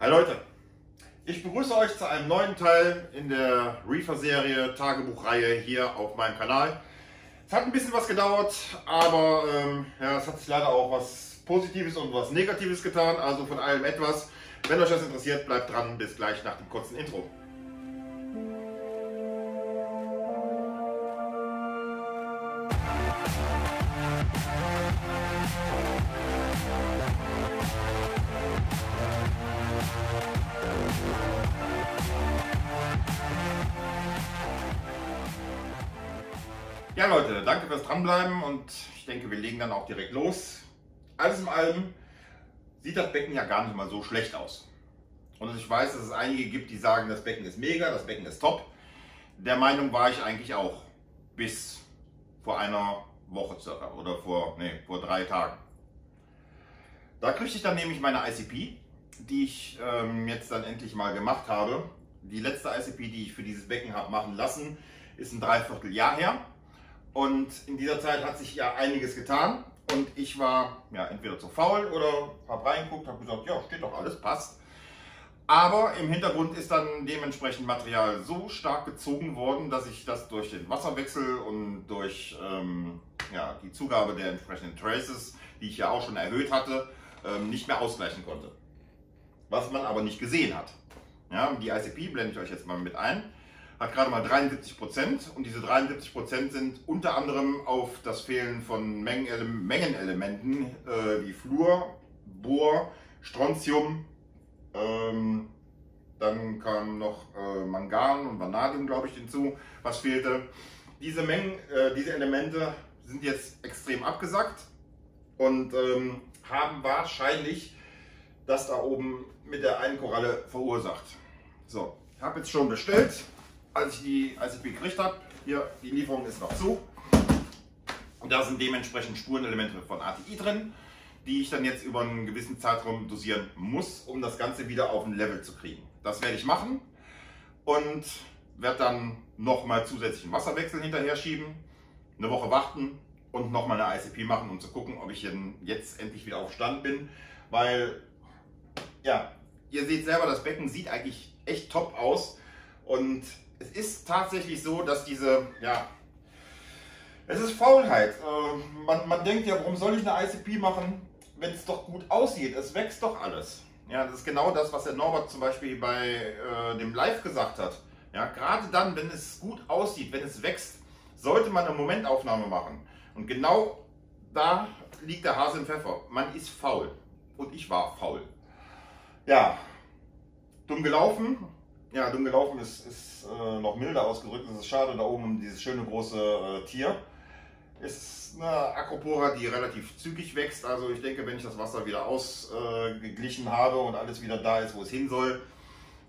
Hi Leute, ich begrüße euch zu einem neuen Teil in der Reefer-Serie Tagebuchreihe hier auf meinem Kanal. Es hat ein bisschen was gedauert, aber ähm, ja, es hat sich leider auch was Positives und was Negatives getan, also von allem etwas. Wenn euch das interessiert, bleibt dran, bis gleich nach dem kurzen Intro. Ja Leute, danke fürs Dranbleiben und ich denke, wir legen dann auch direkt los. Alles in allem sieht das Becken ja gar nicht mal so schlecht aus. Und ich weiß, dass es einige gibt, die sagen, das Becken ist mega, das Becken ist top. Der Meinung war ich eigentlich auch bis vor einer Woche circa oder vor, nee, vor drei Tagen. Da kriegte ich dann nämlich meine ICP, die ich ähm, jetzt dann endlich mal gemacht habe. Die letzte ICP, die ich für dieses Becken habe machen lassen, ist ein Dreivierteljahr her. Und in dieser Zeit hat sich ja einiges getan. Und ich war ja entweder zu faul oder habe reingeguckt, habe gesagt, ja, steht doch alles, passt. Aber im Hintergrund ist dann dementsprechend Material so stark gezogen worden, dass ich das durch den Wasserwechsel und durch ähm, ja, die Zugabe der entsprechenden Traces, die ich ja auch schon erhöht hatte, ähm, nicht mehr ausgleichen konnte. Was man aber nicht gesehen hat. Ja, die ICP blende ich euch jetzt mal mit ein hat gerade mal 73 Prozent und diese 73 Prozent sind unter anderem auf das Fehlen von Mengenelementen äh, wie Fluor, Bohr, Strontium, ähm, dann kam noch äh, Mangan und Vanadium, glaube ich, hinzu, was fehlte. Diese Mengen, äh, diese Elemente sind jetzt extrem abgesackt und ähm, haben wahrscheinlich das da oben mit der einen Koralle verursacht. So, ich habe jetzt schon bestellt als ich die ICP gekriegt habe. Hier, die Lieferung ist noch zu. Und da sind dementsprechend Spurenelemente von ATI drin, die ich dann jetzt über einen gewissen Zeitraum dosieren muss, um das Ganze wieder auf ein Level zu kriegen. Das werde ich machen und werde dann nochmal zusätzlichen Wasserwechsel hinterher schieben, eine Woche warten und nochmal eine ICP machen, um zu gucken, ob ich jetzt endlich wieder auf Stand bin. Weil, ja, ihr seht selber, das Becken sieht eigentlich echt top aus und es ist tatsächlich so, dass diese, ja, es ist Faulheit. Äh, man, man denkt ja, warum soll ich eine ICP machen, wenn es doch gut aussieht? Es wächst doch alles. Ja, das ist genau das, was der Norbert zum Beispiel bei äh, dem Live gesagt hat. Ja, gerade dann, wenn es gut aussieht, wenn es wächst, sollte man eine Momentaufnahme machen. Und genau da liegt der Hase im Pfeffer. Man ist faul. Und ich war faul. Ja, dumm gelaufen, ja, dumm gelaufen ist, ist äh, noch milder ausgedrückt. Es ist schade da oben dieses schöne große äh, Tier. Ist eine Acropora, die relativ zügig wächst. Also ich denke, wenn ich das Wasser wieder ausgeglichen äh, habe und alles wieder da ist, wo es hin soll,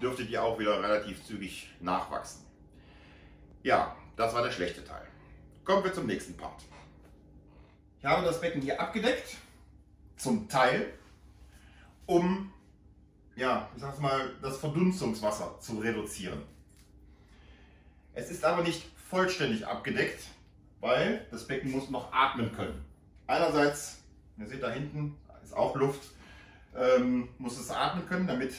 dürfte die auch wieder relativ zügig nachwachsen. Ja, das war der schlechte Teil. Kommen wir zum nächsten Part. Ich habe das Becken hier abgedeckt, zum Teil, um ja, ich sag's mal, das Verdunstungswasser zu reduzieren. Es ist aber nicht vollständig abgedeckt, weil das Becken muss noch atmen können. Einerseits, ihr seht da hinten, ist auch Luft, ähm, muss es atmen können, damit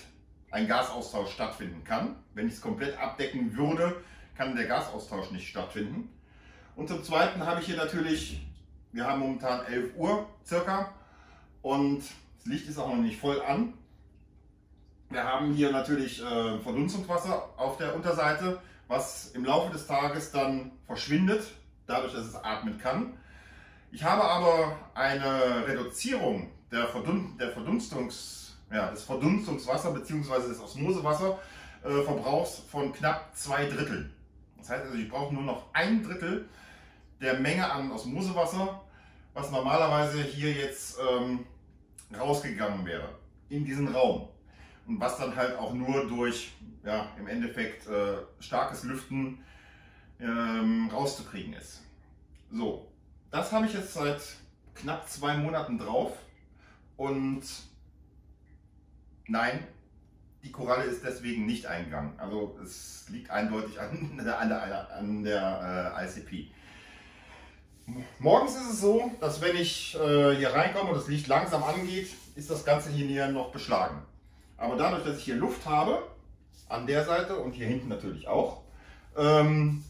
ein Gasaustausch stattfinden kann. Wenn ich es komplett abdecken würde, kann der Gasaustausch nicht stattfinden. Und zum Zweiten habe ich hier natürlich, wir haben momentan 11 Uhr circa und das Licht ist auch noch nicht voll an. Wir haben hier natürlich äh, Verdunstungswasser auf der Unterseite, was im Laufe des Tages dann verschwindet, dadurch, dass es atmen kann. Ich habe aber eine Reduzierung der, Verdun der Verdunstungs ja, des Verdunstungswasser bzw. des Osmosewasserverbrauchs äh, von knapp zwei Drittel. Das heißt also, ich brauche nur noch ein Drittel der Menge an Osmosewasser, was normalerweise hier jetzt ähm, rausgegangen wäre in diesen Raum und was dann halt auch nur durch ja, im Endeffekt äh, starkes Lüften ähm, rauszukriegen ist. So, das habe ich jetzt seit knapp zwei Monaten drauf und nein, die Koralle ist deswegen nicht eingegangen. Also es liegt eindeutig an der, an der, an der äh, ICP. Morgens ist es so, dass wenn ich äh, hier reinkomme und das Licht langsam angeht, ist das Ganze hier noch beschlagen. Aber dadurch, dass ich hier Luft habe, an der Seite und hier hinten natürlich auch, ähm,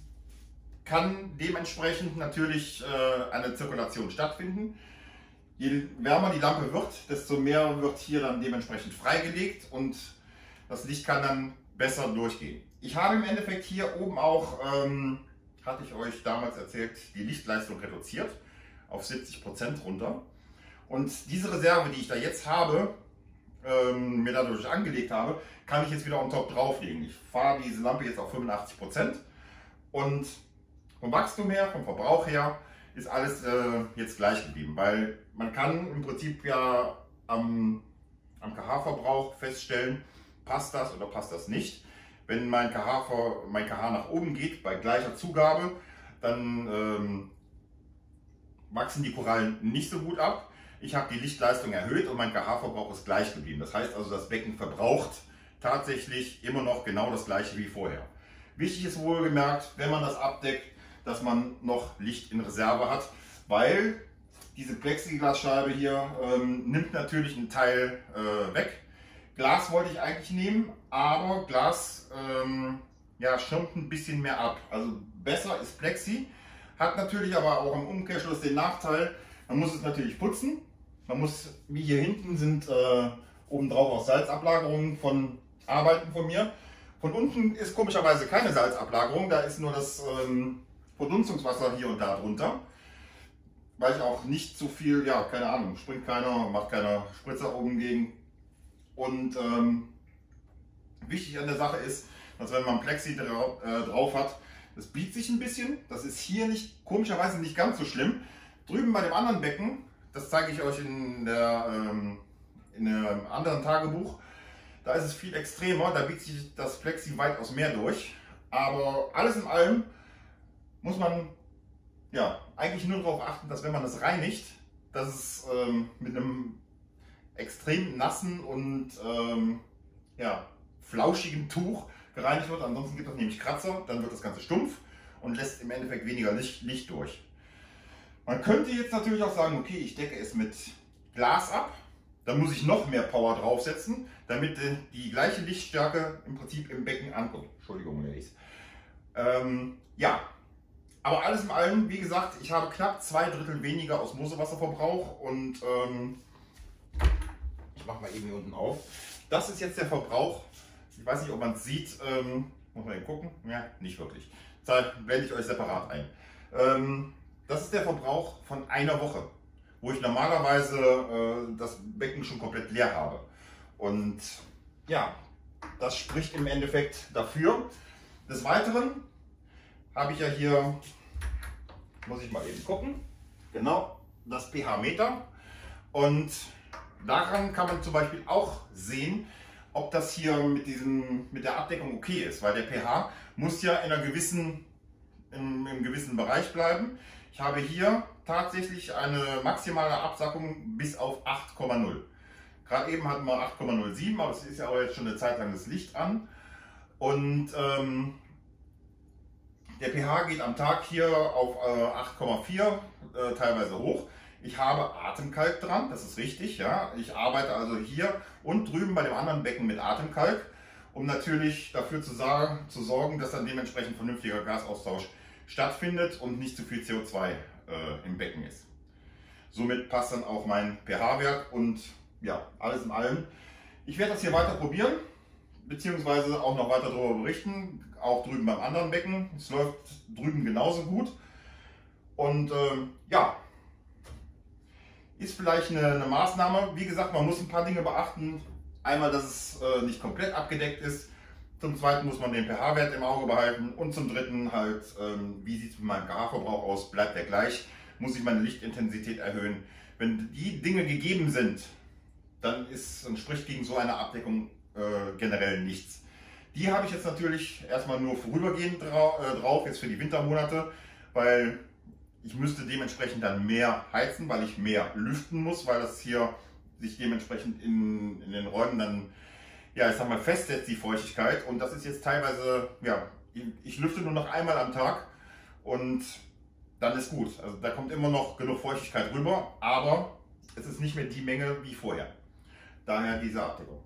kann dementsprechend natürlich äh, eine Zirkulation stattfinden. Je wärmer die Lampe wird, desto mehr wird hier dann dementsprechend freigelegt und das Licht kann dann besser durchgehen. Ich habe im Endeffekt hier oben auch, ähm, hatte ich euch damals erzählt, die Lichtleistung reduziert auf 70 Prozent runter. Und diese Reserve, die ich da jetzt habe, ähm, mir dadurch angelegt habe, kann ich jetzt wieder on top drauflegen. Ich fahre diese Lampe jetzt auf 85 Prozent und vom Wachstum her, vom Verbrauch her, ist alles äh, jetzt gleich geblieben, weil man kann im Prinzip ja am, am KH-Verbrauch feststellen, passt das oder passt das nicht. Wenn mein KH, mein KH nach oben geht bei gleicher Zugabe, dann ähm, wachsen die Korallen nicht so gut ab. Ich habe die Lichtleistung erhöht und mein KH-Verbrauch ist gleich geblieben. Das heißt also, das Becken verbraucht tatsächlich immer noch genau das gleiche wie vorher. Wichtig ist wohlgemerkt, wenn man das abdeckt, dass man noch Licht in Reserve hat, weil diese Plexiglasscheibe hier ähm, nimmt natürlich einen Teil äh, weg. Glas wollte ich eigentlich nehmen, aber Glas ähm, ja, schirmt ein bisschen mehr ab. Also besser ist Plexi, hat natürlich aber auch im Umkehrschluss den Nachteil, man muss es natürlich putzen. Man muss, wie hier hinten sind äh, obendrauf auch Salzablagerungen von Arbeiten von mir. Von unten ist komischerweise keine Salzablagerung, da ist nur das ähm, Verdunstungswasser hier und da drunter. Weil ich auch nicht so viel, ja, keine Ahnung, springt keiner, macht keiner Spritzer oben gegen. Und ähm, wichtig an der Sache ist, dass wenn man Plexi drauf, äh, drauf hat, das biegt sich ein bisschen. Das ist hier nicht, komischerweise nicht ganz so schlimm. Drüben bei dem anderen Becken, das zeige ich euch in, der, ähm, in einem anderen Tagebuch, da ist es viel extremer, da biegt sich das Plexi weitaus mehr durch. Aber alles in allem muss man ja eigentlich nur darauf achten, dass wenn man das reinigt, dass es ähm, mit einem extrem nassen und ähm, ja, flauschigen Tuch gereinigt wird. Ansonsten gibt es nämlich Kratzer, dann wird das Ganze stumpf und lässt im Endeffekt weniger Licht, Licht durch. Man könnte jetzt natürlich auch sagen, okay, ich decke es mit Glas ab, dann muss ich noch mehr Power draufsetzen, damit äh, die gleiche Lichtstärke im Prinzip im Becken ankommt. Entschuldigung, Ladies. Ähm, ja, aber alles in allem, wie gesagt, ich habe knapp zwei Drittel weniger Osmosewasserverbrauch und ähm, ich mache mal eben hier unten auf. Das ist jetzt der Verbrauch. Ich weiß nicht, ob man es sieht. Ähm, muss man eben gucken. Ja, nicht wirklich. Da blende ich euch separat ein. Ähm, das ist der Verbrauch von einer Woche, wo ich normalerweise äh, das Becken schon komplett leer habe. Und ja, das spricht im Endeffekt dafür. Des Weiteren habe ich ja hier, muss ich mal eben gucken, genau das pH-Meter. Und daran kann man zum Beispiel auch sehen, ob das hier mit, diesem, mit der Abdeckung okay ist, weil der pH muss ja in einer gewissen, in, im gewissen Bereich bleiben. Habe hier tatsächlich eine maximale Absackung bis auf 8,0. Gerade eben hatten wir 8,07, aber es ist ja auch jetzt schon eine Zeit lang das Licht an. Und ähm, der pH geht am Tag hier auf äh, 8,4, äh, teilweise hoch. Ich habe Atemkalk dran, das ist richtig. Ja. Ich arbeite also hier und drüben bei dem anderen Becken mit Atemkalk, um natürlich dafür zu, sagen, zu sorgen, dass dann dementsprechend vernünftiger Gasaustausch stattfindet und nicht zu viel CO2 äh, im Becken ist. Somit passt dann auch mein pH-Wert und ja, alles in allem. Ich werde das hier weiter probieren, beziehungsweise auch noch weiter darüber berichten auch drüben beim anderen Becken. Es läuft drüben genauso gut. Und ähm, ja, ist vielleicht eine, eine, Maßnahme. Wie gesagt, man muss ein paar Dinge beachten. Einmal, dass es äh, nicht komplett abgedeckt ist. Zum zweiten muss man den pH-Wert im Auge behalten. Und zum dritten halt, ähm, wie sieht es mit meinem pH-Verbrauch aus? Bleibt der gleich? Muss ich meine Lichtintensität erhöhen? Wenn die Dinge gegeben sind, dann, ist, dann spricht gegen so eine Abdeckung äh, generell nichts. Die habe ich jetzt natürlich erstmal nur vorübergehend äh, drauf, jetzt für die Wintermonate, weil ich müsste dementsprechend dann mehr heizen, weil ich mehr lüften muss, weil das hier sich dementsprechend in, in den Räumen dann, ja, ich sag mal, festsetzt, die Feuchtigkeit. Und das ist jetzt teilweise, ja, ich lüfte nur noch einmal am Tag und dann ist gut. Also da kommt immer noch genug Feuchtigkeit rüber, aber es ist nicht mehr die Menge wie vorher. Daher diese Abdeckung.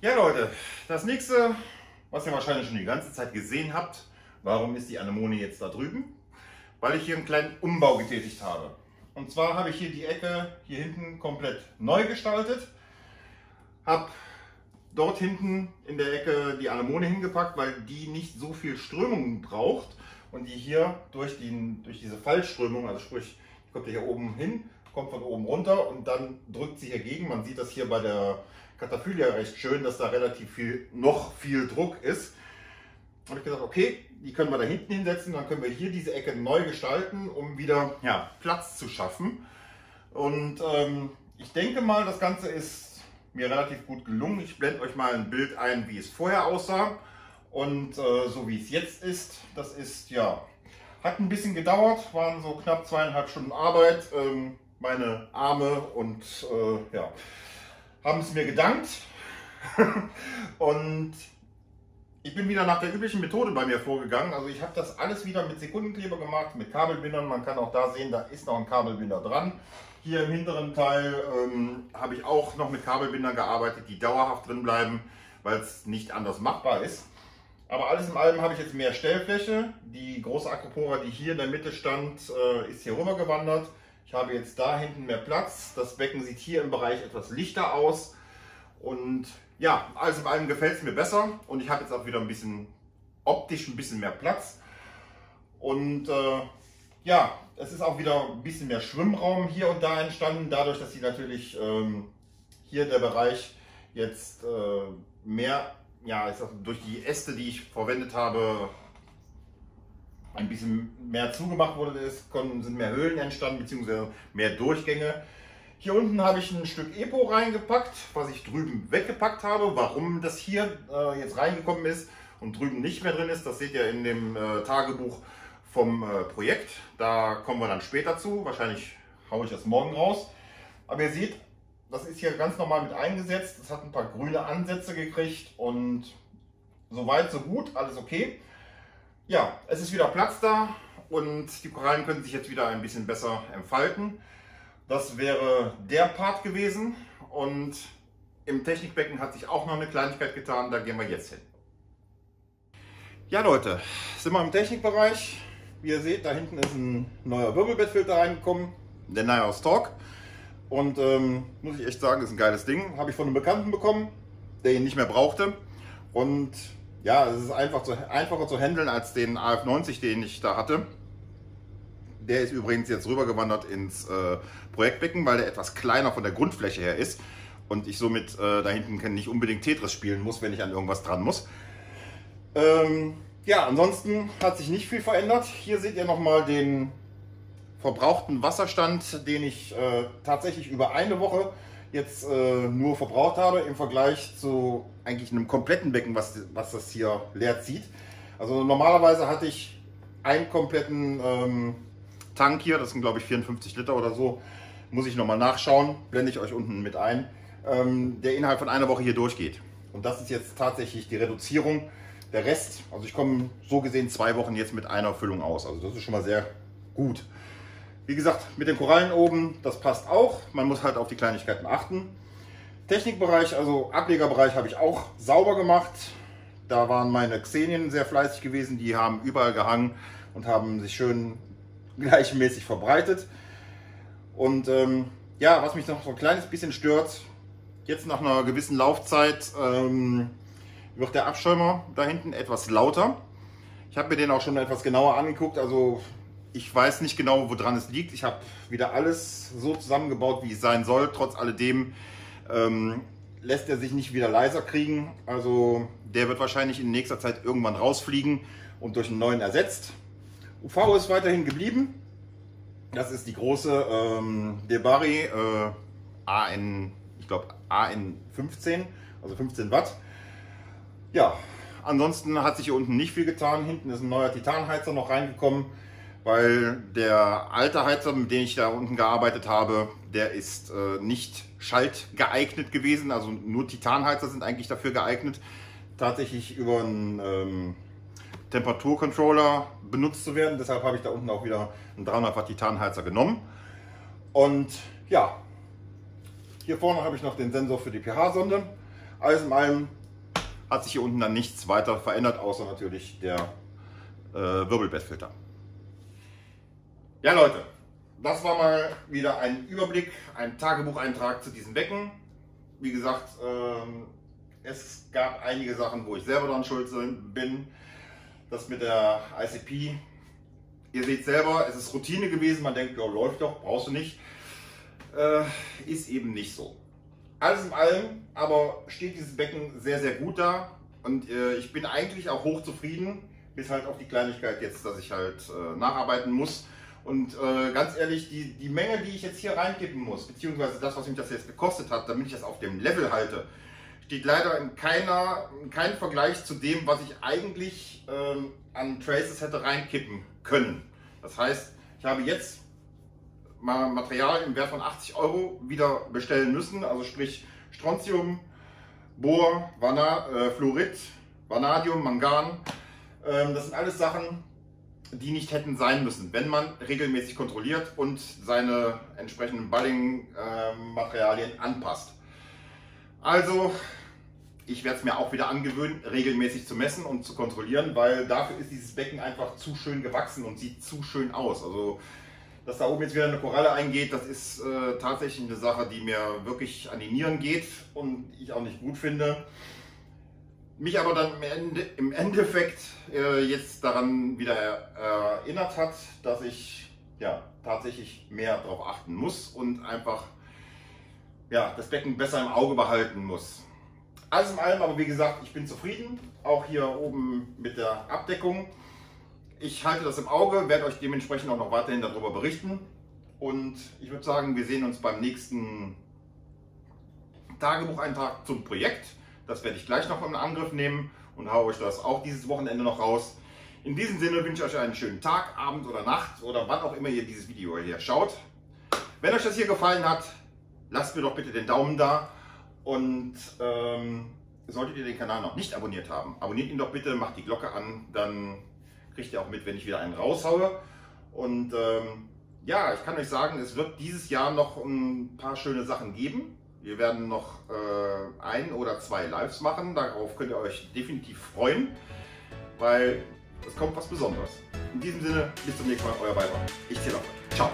Ja Leute, das nächste, was ihr wahrscheinlich schon die ganze Zeit gesehen habt, warum ist die Anemone jetzt da drüben? Weil ich hier einen kleinen Umbau getätigt habe. Und zwar habe ich hier die Ecke hier hinten komplett neu gestaltet. Habe dort hinten in der Ecke die Anemone hingepackt, weil die nicht so viel Strömung braucht und die hier durch, die, durch diese Fallströmung, also sprich, die kommt hier oben hin, kommt von oben runter und dann drückt sie hier gegen. Man sieht das hier bei der Kataphylia recht schön, dass da relativ viel, noch viel Druck ist. Habe ich gesagt, okay, die können wir da hinten hinsetzen, dann können wir hier diese Ecke neu gestalten, um wieder ja, Platz zu schaffen. Und ähm, ich denke mal, das Ganze ist mir relativ gut gelungen. Ich blende euch mal ein Bild ein, wie es vorher aussah und äh, so wie es jetzt ist. Das ist, ja, hat ein bisschen gedauert, waren so knapp zweieinhalb Stunden Arbeit. Ähm, meine Arme und äh, ja, haben es mir gedankt. und ich bin wieder nach der üblichen Methode bei mir vorgegangen. Also ich habe das alles wieder mit Sekundenkleber gemacht, mit Kabelbindern. Man kann auch da sehen, da ist noch ein Kabelbinder dran. Hier im hinteren Teil ähm, habe ich auch noch mit Kabelbindern gearbeitet, die dauerhaft drin bleiben, weil es nicht anders machbar ist. Aber alles in allem habe ich jetzt mehr Stellfläche. Die große Acropora, die hier in der Mitte stand, äh, ist hier rüber gewandert. Ich habe jetzt da hinten mehr Platz. Das Becken sieht hier im Bereich etwas lichter aus. Und ja, alles in allem gefällt es mir besser. Und ich habe jetzt auch wieder ein bisschen optisch ein bisschen mehr Platz. Und äh, ja, es ist auch wieder ein bisschen mehr Schwimmraum hier und da entstanden, dadurch, dass sie natürlich ähm, hier der Bereich jetzt äh, mehr, ja, ich sag, durch die Äste, die ich verwendet habe, ein bisschen mehr zugemacht wurde, ist, sind mehr Höhlen entstanden, beziehungsweise mehr Durchgänge. Hier unten habe ich ein Stück Epo reingepackt, was ich drüben weggepackt habe. Warum das hier äh, jetzt reingekommen ist und drüben nicht mehr drin ist, das seht ihr in dem äh, Tagebuch vom äh, Projekt. Da kommen wir dann später zu. Wahrscheinlich haue ich das morgen raus. Aber ihr seht, das ist hier ganz normal mit eingesetzt. Es hat ein paar grüne Ansätze gekriegt und soweit, so gut, alles okay. Ja, es ist wieder Platz da und die Korallen können sich jetzt wieder ein bisschen besser entfalten. Das wäre der Part gewesen und im Technikbecken hat sich auch noch eine Kleinigkeit getan, da gehen wir jetzt hin. Ja Leute, sind wir im Technikbereich. Wie ihr seht, da hinten ist ein neuer Wirbelbettfilter reingekommen, der Nios Talk. Und ähm, muss ich echt sagen, ist ein geiles Ding. Habe ich von einem Bekannten bekommen, der ihn nicht mehr brauchte. Und ja, es ist einfach zu, einfacher zu handeln als den AF90, den ich da hatte. Der ist übrigens jetzt rübergewandert ins äh, Projektbecken, weil der etwas kleiner von der Grundfläche her ist. Und ich somit äh, da hinten nicht unbedingt Tetris spielen muss, wenn ich an irgendwas dran muss. Ähm, ja, ansonsten hat sich nicht viel verändert. Hier seht ihr nochmal den verbrauchten Wasserstand, den ich äh, tatsächlich über eine Woche jetzt äh, nur verbraucht habe im Vergleich zu eigentlich einem kompletten Becken, was, was das hier leer zieht. Also normalerweise hatte ich einen kompletten ähm, Tank hier, das sind glaube ich 54 Liter oder so, muss ich nochmal nachschauen, blende ich euch unten mit ein, ähm, der innerhalb von einer Woche hier durchgeht. Und das ist jetzt tatsächlich die Reduzierung. Der Rest, also ich komme so gesehen zwei Wochen jetzt mit einer Füllung aus. Also das ist schon mal sehr gut. Wie gesagt, mit den Korallen oben, das passt auch. Man muss halt auf die Kleinigkeiten achten. Technikbereich, also Ablegerbereich habe ich auch sauber gemacht. Da waren meine Xenien sehr fleißig gewesen. Die haben überall gehangen und haben sich schön gleichmäßig verbreitet. Und ähm, ja, was mich noch so ein kleines bisschen stört, jetzt nach einer gewissen Laufzeit ähm, wird der Abschäumer da hinten etwas lauter. Ich habe mir den auch schon etwas genauer angeguckt, also ich weiß nicht genau, woran es liegt. Ich habe wieder alles so zusammengebaut, wie es sein soll. Trotz alledem ähm, lässt er sich nicht wieder leiser kriegen. Also der wird wahrscheinlich in nächster Zeit irgendwann rausfliegen und durch einen neuen ersetzt. UV ist weiterhin geblieben. Das ist die große ähm, Debari äh, AN, ich glaube AN15, also 15 Watt. Ja, ansonsten hat sich hier unten nicht viel getan. Hinten ist ein neuer Titanheizer noch reingekommen, weil der alte Heizer, mit dem ich da unten gearbeitet habe, der ist äh, nicht schaltgeeignet gewesen. Also nur Titanheizer sind eigentlich dafür geeignet, tatsächlich über einen ähm, Temperaturcontroller benutzt zu werden. Deshalb habe ich da unten auch wieder einen 300 Watt Titanheizer genommen. Und ja, hier vorne habe ich noch den Sensor für die pH-Sonde. Alles in allem hat sich hier unten dann nichts weiter verändert, außer natürlich der äh, Wirbelbettfilter. Ja Leute, das war mal wieder ein Überblick, ein Tagebucheintrag zu diesem Becken. Wie gesagt, ähm, es gab einige Sachen, wo ich selber dran schuld bin. Das mit der ICP, ihr seht selber, es ist Routine gewesen. Man denkt, ja, läuft doch, brauchst du nicht. Äh, ist eben nicht so. Alles in allem aber steht dieses Becken sehr, sehr gut da. Und äh, ich bin eigentlich auch hochzufrieden, bis halt auf die Kleinigkeit jetzt, dass ich halt äh, nacharbeiten muss. Und äh, ganz ehrlich, die, die Menge, die ich jetzt hier reinkippen muss, beziehungsweise das, was mich das jetzt gekostet hat, damit ich das auf dem Level halte, steht leider in, keiner, in keinem Vergleich zu dem, was ich eigentlich ähm, an Traces hätte reinkippen können. Das heißt, ich habe jetzt Material im Wert von 80 Euro wieder bestellen müssen, also sprich Strontium, Bohr, Vana, äh, Fluorid, Vanadium, Mangan. Ähm, das sind alles Sachen, die nicht hätten sein müssen, wenn man regelmäßig kontrolliert und seine entsprechenden Balling-Materialien ähm, anpasst. Also, ich werde es mir auch wieder angewöhnen, regelmäßig zu messen und zu kontrollieren, weil dafür ist dieses Becken einfach zu schön gewachsen und sieht zu schön aus. Also, dass da oben jetzt wieder eine Koralle eingeht, das ist äh, tatsächlich eine Sache, die mir wirklich an die Nieren geht und ich auch nicht gut finde mich aber dann im, Ende, im Endeffekt äh, jetzt daran wieder äh, erinnert hat, dass ich ja, tatsächlich mehr darauf achten muss und einfach ja, das Becken besser im Auge behalten muss. Alles in allem, aber wie gesagt, ich bin zufrieden, auch hier oben mit der Abdeckung. Ich halte das im Auge, werde euch dementsprechend auch noch weiterhin darüber berichten. Und ich würde sagen, wir sehen uns beim nächsten Tagebucheintrag zum Projekt. Das werde ich gleich noch in Angriff nehmen und haue euch das auch dieses Wochenende noch raus. In diesem Sinne wünsche ich euch einen schönen Tag, Abend oder Nacht oder wann auch immer ihr dieses Video hier schaut. Wenn euch das hier gefallen hat, lasst mir doch bitte den Daumen da und ähm, solltet ihr den Kanal noch nicht abonniert haben, abonniert ihn doch bitte, macht die Glocke an, dann kriegt ihr auch mit, wenn ich wieder einen raushaue. Und ähm, ja, ich kann euch sagen, es wird dieses Jahr noch ein paar schöne Sachen geben. Wir werden noch äh, ein oder zwei Lives machen. Darauf könnt ihr euch definitiv freuen, weil es kommt was Besonderes. In diesem Sinne, bis zum nächsten Mal, euer Weiber. Ich zähle auf euch. Ciao.